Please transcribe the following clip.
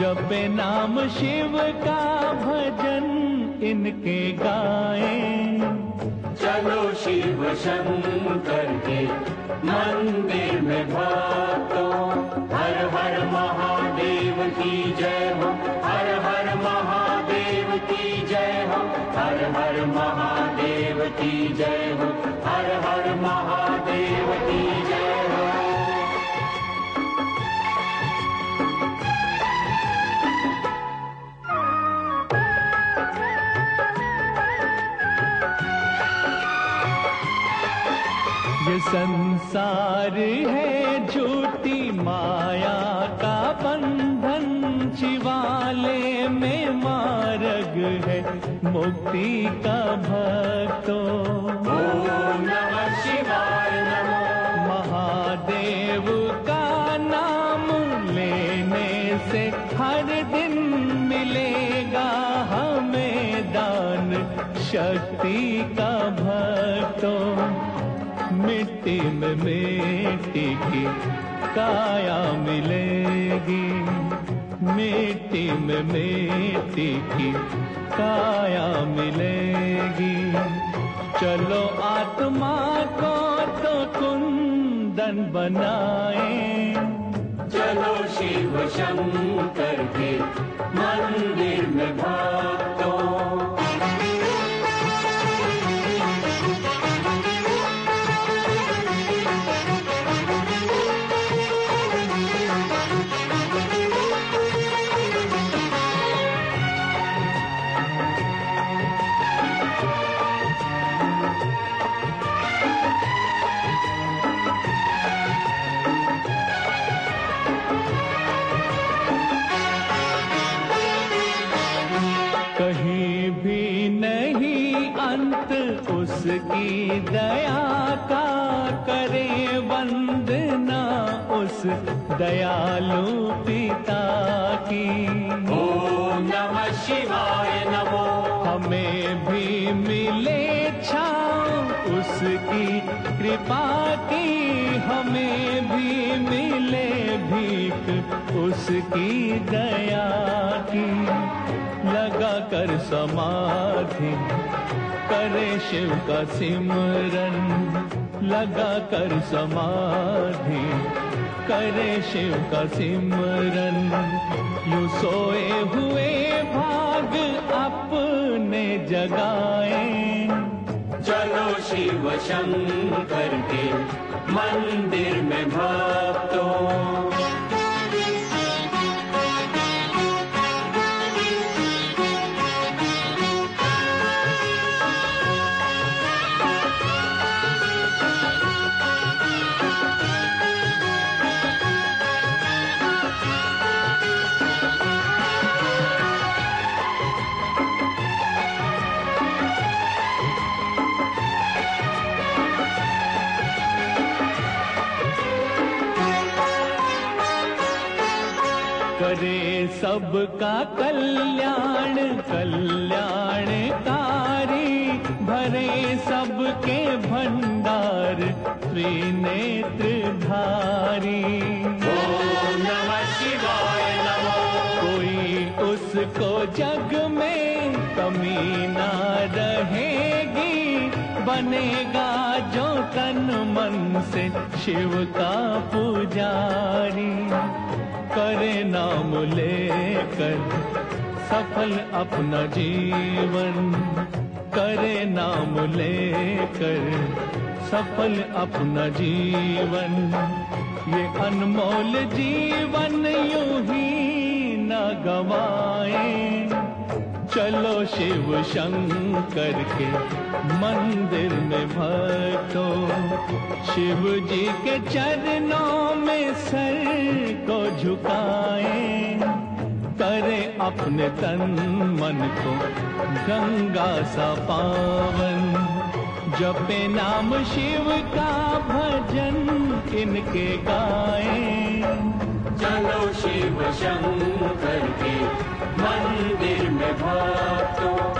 जपे नाम शिव का भजन इनके गाएं। चलो शिव शंकर के मंदिर में भक्तों हर हर महादेव की जय हो हर हर महादेव की जय हो हर हर महादेव की जय हो हर हर महादेव संसार है झूठी माया का बंधन शिवालय में मार्ग है मुक्ति का भक्तों। महादेव का नाम लेने से हर दिन मिलेगा हमें दान, शक्ति का भक्तों। मिट्टी में मिट्टी की काया मिलेगी। मिट्टी में मिट्टी की काया मिलेगी। चलो आत्मा को तो कुंदन बनाए। चलो शिव शंकर के मंदिर में भक्तों उसकी दया का करे वंदना उस दयालु पिता की। ओम नमः शिवाय नमो। हमें भी मिले छाँव उसकी कृपा की। हमें भी मिले भीख उसकी दया की। लगा कर समाधि, करे शिव का सिमरन। लगा कर समाधि, करे शिव का सिमरन। यू सोए हुए भाग अपने जगाए। चलो शिव शंकर के मंदिर में भक्तों। सबका कल्याण कल्याणकारी भरे सबके भंडार त्रिनेत्रधारी ओम नमः शिवाय नमो। कोई उसको जग में कमी ना रहेगी बनेगा जो तन मन से शिव का पुजारी करे नाम लेकर, सफल अपना जीवन करे नाम लेकर, सफल अपना जीवन। ये अनमोल जीवन यूँ ही न गवाए। चलो शिव शंकर के मंदिर में भक्तों शिव जी के चरणों में सर झुकाए, करे अपने तन मन को गंगा सा पावन। जपे नाम शिव का भजन इनके गाए। चलो शिव शंकर के मंदिर में भक्तों